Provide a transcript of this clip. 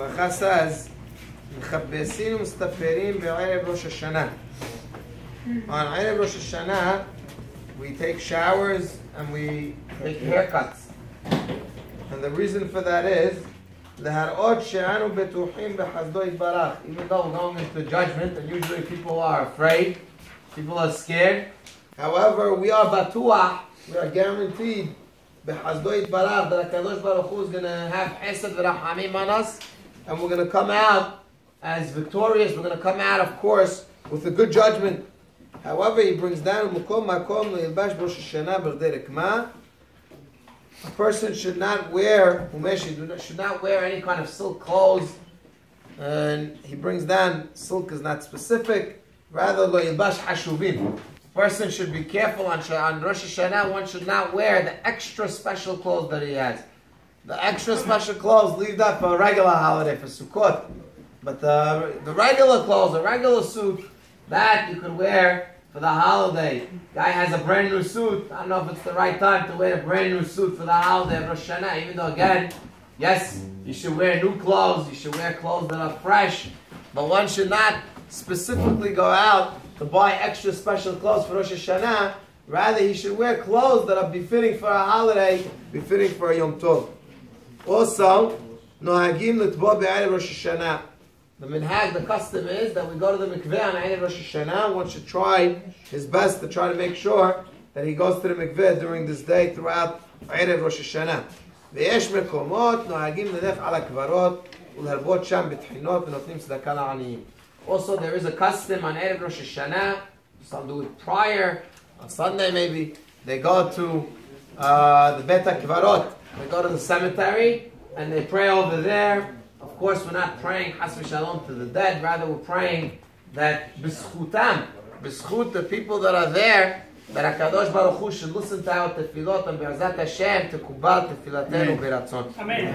halacha says, "Mechabbesin u'mestaperim be'erev Rosh Hashanah." On Erev Rosh Hashanah, we take showers and we take haircuts. And the reason for that is, להראות שאנו בטוחים בחסדו יתברך. Even though we're going into judgment, and usually people are afraid, people are scared. However, we are batuah, we are guaranteed בחסדו יתברך that HaKadosh Baruch Hu is going to have hesed v'rachamim on us, and we're going to come out as victorious. We're going to come out, of course, with a good judgment. However, he brings down leilbash. A person should not wear should not wear any kind of silk clothes. And he brings down silk is not specific. Rather, hashuvim. Person should be careful on, on Rosh Hashanah. One should not wear the extra special clothes that he has. The extra special clothes, leave that for a regular holiday, for Sukkot. But the, the regular clothes, the regular suit, that you can wear for the holiday. Guy has a brand new suit. I don't know if it's the right time to wear a brand new suit for the holiday of Rosh Hashanah. Even though, again, yes, you should wear new clothes. You should wear clothes that are fresh. But one should not specifically go out to buy extra special clothes for Rosh Hashanah. Rather, he should wear clothes that are befitting for a holiday, befitting for a Yom Tov. Also, nohagim l'tbo be'erev Rosh Hashanah. The minhag, the custom is that we go to the mikveh on Erev Rosh Hashanah. One should try his best to try to make sure that he goes to the mikveh during this day throughout Erev Rosh Hashanah. ויש מקומות נוהגים ללך על הקברות ולהרבות שם בתחינות ונותנים צדקה לעניים. Also, there is a custom on Erev Rosh Hashanah, some do it prior, on Sunday maybe, they go to uh, the Bet HaKvarot, they go to the cemetery, and they pray over there, of course, we're not praying Has Shalom to the dead. Rather, we're praying that b'schutam, b'schut the people that are there, that Hakadosh Baruch Hu should listen to our tefillot and be'ezat Hashem to kubal tefilatenu beratzon. Amen.